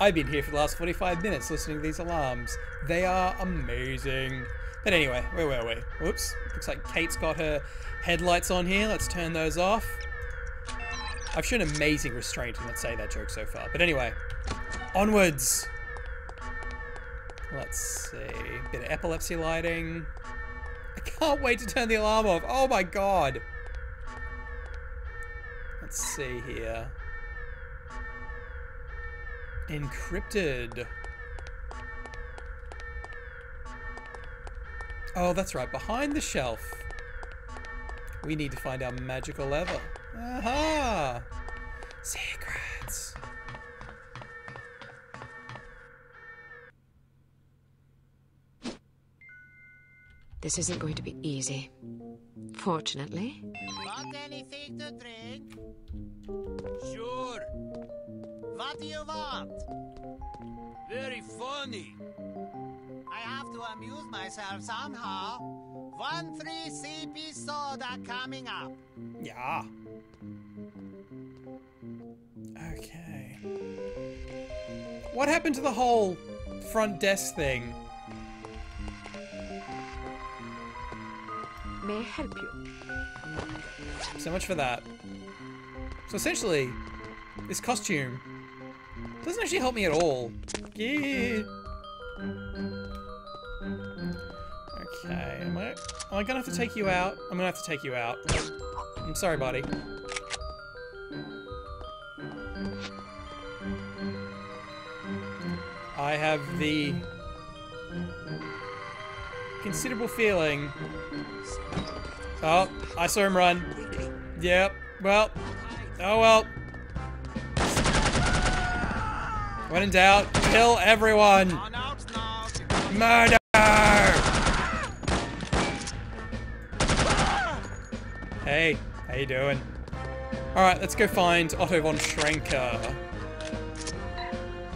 I've been here for the last 45 minutes listening to these alarms. They are amazing. But anyway, where were we? Whoops. Looks like Kate's got her headlights on here. Let's turn those off. I've shown amazing restraint in let's say that joke so far. But anyway, onwards. Let's see. Bit of epilepsy lighting. I can't wait to turn the alarm off. Oh my god. Let's see here. Encrypted. Oh, that's right. Behind the shelf. We need to find our magical lever. Aha! Secrets. This isn't going to be easy. Fortunately. Want anything to drink? Sure. What do you want? Very funny. I have to amuse myself somehow. One free CP soda coming up. Yeah. Okay. What happened to the whole front desk thing? May I help you? So much for that. So essentially, this costume doesn't actually help me at all. Yeah. Okay, am I, am I gonna have to take you out? I'm gonna have to take you out. I'm sorry, buddy. I have the considerable feeling. Oh, I saw him run. Yep. Well. Oh well. When in doubt, kill everyone. Murder! Hey, how you doing? Alright, let's go find Otto von Schrenker.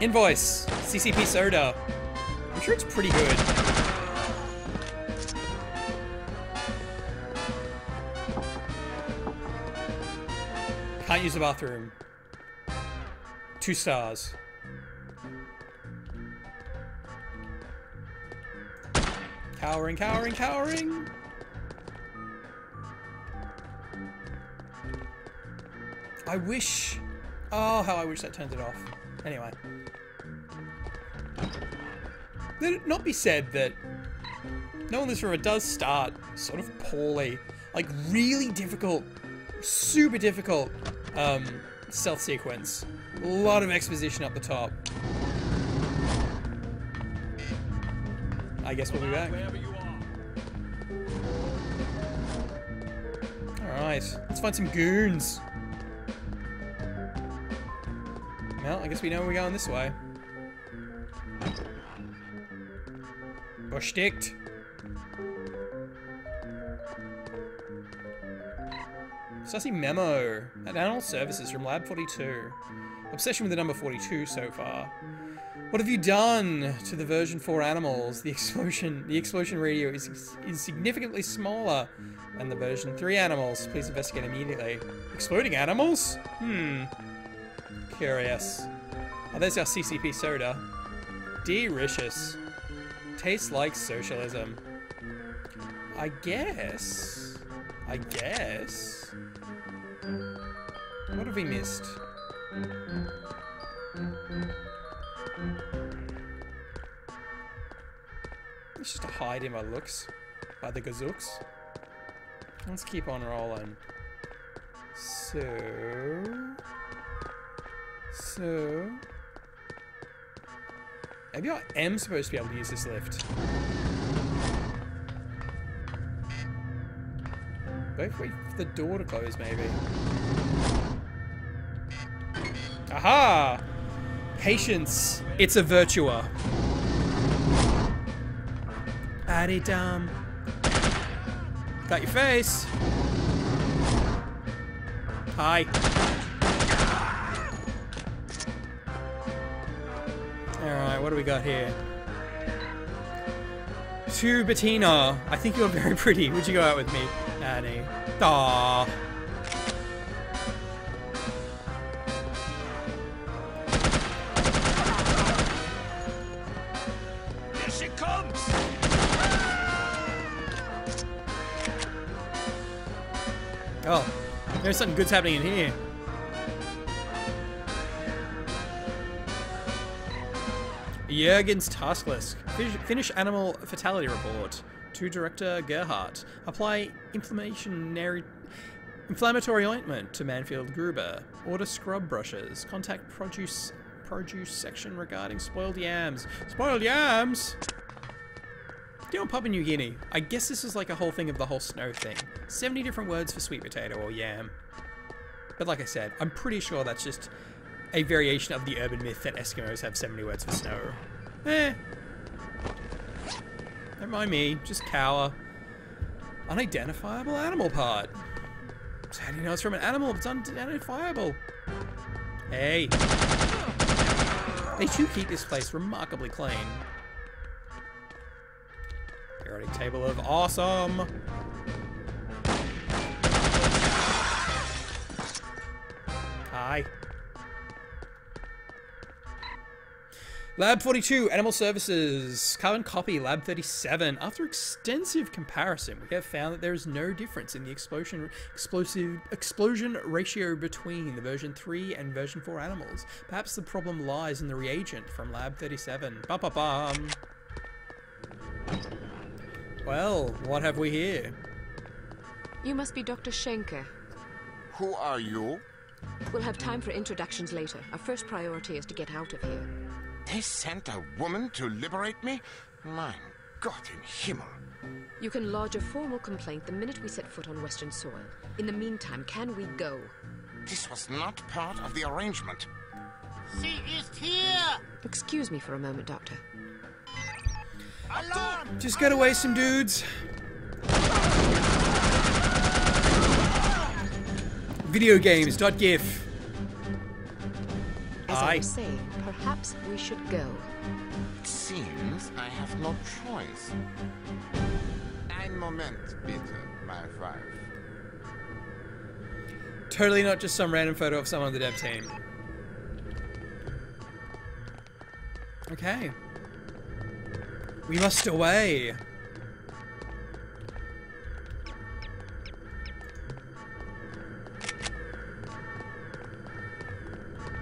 Invoice. CCP soda. I'm sure it's pretty good. Can't use the bathroom. Two stars. Cowering, cowering, cowering! I wish... Oh, how I wish that turned it off. Anyway. Let it not be said that No One Lives Forever does start sort of poorly. Like, really difficult, super difficult um, stealth sequence. A lot of exposition up the top. I guess we'll be back. Alright, let's find some goons. Well, I guess we know we're going this way. Bestätigt. Sussy memo at Animal Services from Lab 42. Obsession with the number 42 so far. What have you done to the version 4 animals? The explosion the explosion radio is, is significantly smaller than the version 3 animals. Please investigate immediately. Exploding animals? Hmm. Curious. Oh, there's our CCP soda. Delicious. Tastes like socialism. I guess. I guess. What have we missed? It's just in my looks by the gazooks. Let's keep on rolling. So... So... Maybe I am supposed to be able to use this lift. Wait for the door to close, maybe. Aha! Patience. It's a virtua. Addy dum. Got your face. Hi. Alright, what do we got here? To Bettina. I think you're very pretty. Would you go out with me? Annie. Aww. Oh, there's something good's happening in here. Jurgen's task list. Finish, animal fatality report. To Director Gerhardt. Apply inflammatory ointment to Manfred Gruber. Order scrub brushes. Contact produce produce section regarding spoiled yams. Spoiled yams? Down Papua New Guinea. I guess this is like a whole thing of the whole snow thing. 70 different words for sweet potato or yam. But like I said, I'm pretty sure that's just a variation of the urban myth that Eskimos have 70 words for snow. Eh. Don't mind me, just cower. Unidentifiable animal part. So how do you know it's from an animal if it's unidentifiable? Hey. They do keep this place remarkably clean. Periodic table of awesome. Hi. Lab 42, Animal Services, carbon copy, Lab 37. After extensive comparison, we have found that there is no difference in the explosion explosive explosion ratio between the version 3 and version 4 animals. Perhaps the problem lies in the reagent from Lab 37. Bum, bum, bum. Well, what have we here? You must be Dr. Schenker. Who are you? We'll have time for introductions later. Our first priority is to get out of here. They sent a woman to liberate me? Mein Gott in Himmel. You can lodge a formal complaint the minute we set foot on Western soil. In the meantime, can we go? This was not part of the arrangement. She is here! Excuse me for a moment, Doctor. Alarm! Just get away some dudes. Video games.gif. As I Aye. was saying, perhaps we should go. It seems I have no choice. Ein Moment, bitte, my wife. Totally not just some random photo of someone on the dev team. Okay. We must away.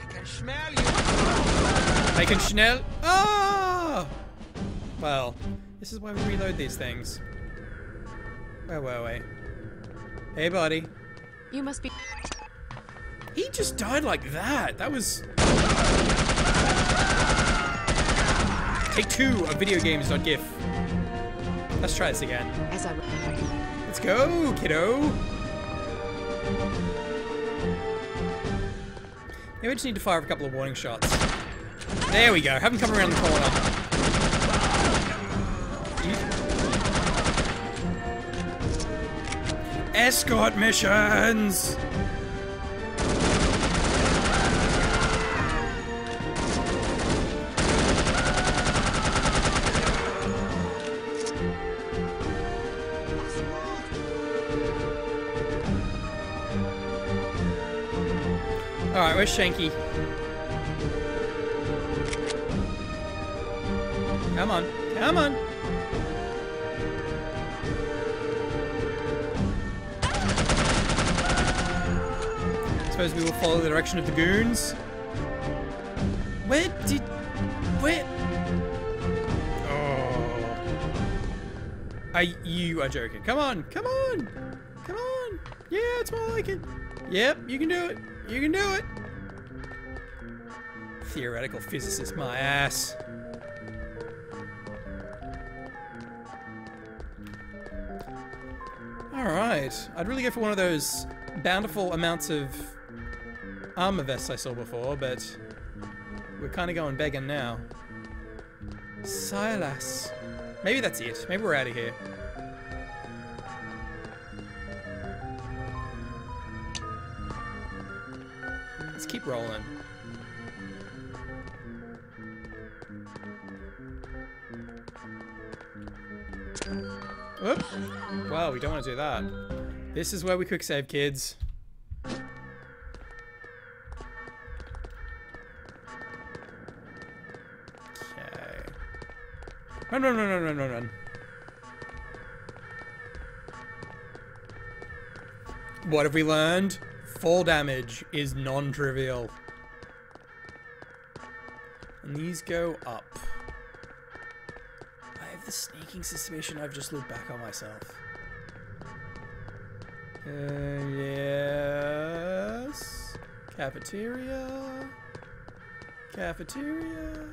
I can smell you! I can schnell. Ah! Well, this is why we reload these things. Where were we? Hey, buddy. You must be. He just died like that. That was. Take two of video games.gif. Let's try this again. As I. Let's go, kiddo. Maybe I just need to fire a couple of warning shots. There we go. Have him come around the corner. Escort missions! Shanky? Come on. Come on. I Suppose we will follow the direction of the goons. Where did... Where... Oh... I, you are joking. Come on, come on, come on. Yeah, it's more like it. Yep, you can do it. You can do it. Theoretical physicist, my ass. Alright, I'd really go for one of those bountiful amounts of armor vests I saw before, but we're kind of going begging now. Silas. Maybe that's it. Maybe we're out of here. Let's keep rolling. Whoop. Well, we don't want to do that. This is where we quick save, kids. Okay. Run, run, run, run, run, run, run. What have we learned? Fall damage is non-trivial. And these go up. The sneaking suspicion I've just looked back on myself. Uh, yes. Cafeteria. Cafeteria.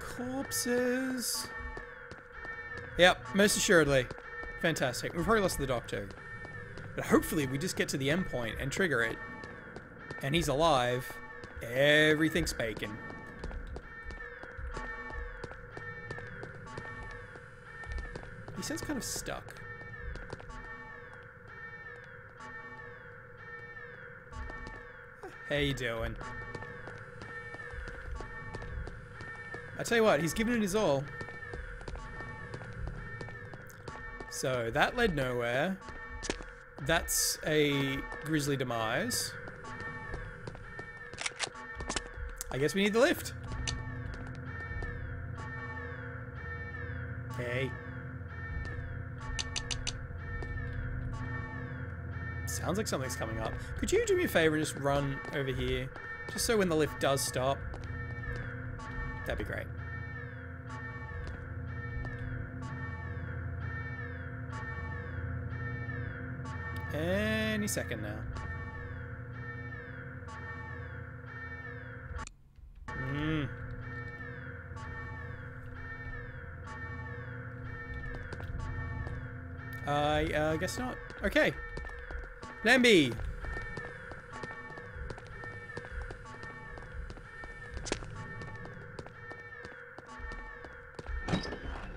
Corpses. Yep, most assuredly. Fantastic. We've already lost the doctor. But hopefully we just get to the end point and trigger it. And he's alive. Everything's bacon. He sounds kind of stuck. How you doing? I tell you what, he's given it his all. So that led nowhere. That's a grisly demise. I guess we need the lift. Hey. Sounds like something's coming up. Could you do me a favor and just run over here? Just so when the lift does stop. That'd be great. Any second now. Hmm. I uh, guess not. Okay. Lamby.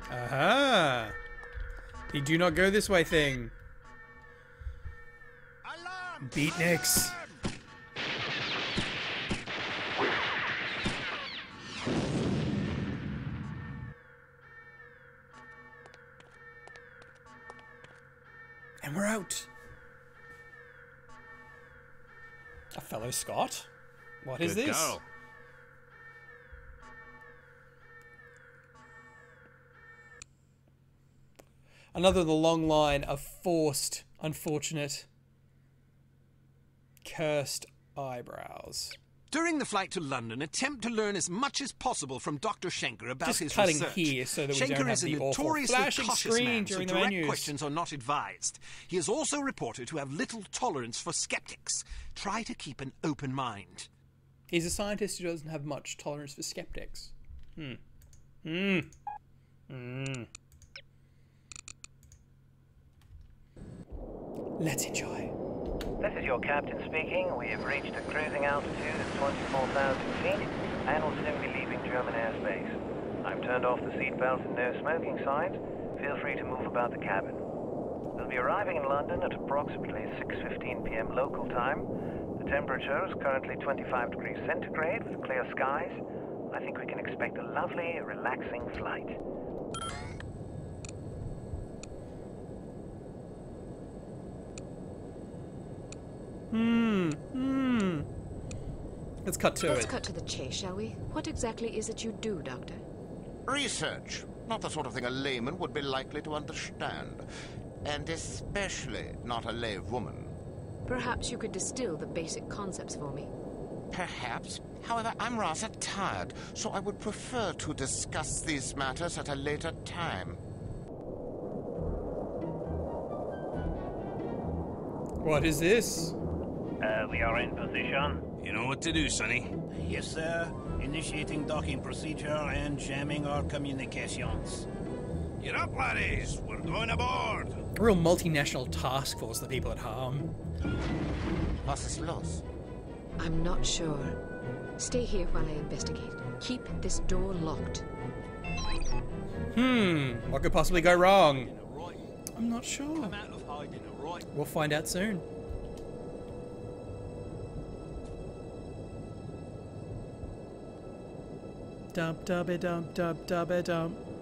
Aha! The do not go this way thing. Beatniks. A fellow Scot? What is Good this? girl. Another of the long line of forced, unfortunate, cursed eyebrows. During the flight to London, attempt to learn as much as possible from Dr. Schenker about Just his cutting research. here so that we Schenker don't have is a notoriously cautious man, so direct menus. questions are not advised. He is also reported to have little tolerance for skeptics. Try to keep an open mind. He's a scientist who doesn't have much tolerance for skeptics. Hmm. Hmm. Hmm. Let's enjoy. This is your captain speaking. We have reached a cruising altitude of 24,000 feet and will soon be leaving German airspace. I've turned off the seatbelt and no smoking signs. Feel free to move about the cabin. We'll be arriving in London at approximately 6.15 p.m. local time. The temperature is currently 25 degrees centigrade with clear skies. I think we can expect a lovely, relaxing flight. Hmm. Hmm. Let's cut to Let's it. cut to the chase, shall we? What exactly is it you do, Doctor? Research. Not the sort of thing a layman would be likely to understand. And especially not a lay woman. Perhaps you could distill the basic concepts for me. Perhaps. However, I'm rather tired, so I would prefer to discuss these matters at a later time. What is this? Uh, we are in position. You know what to do, Sonny. Yes, sir. Initiating docking procedure and jamming our communications. Get up, laddies. We're going aboard. A real multinational task force, the people at HARM. Was ist los? I'm not sure. Stay here while I investigate. Keep this door locked. Hmm. What could possibly go wrong? I'm not sure. out of hiding, all right? We'll find out soon. Dub dub a dub dub dub dub.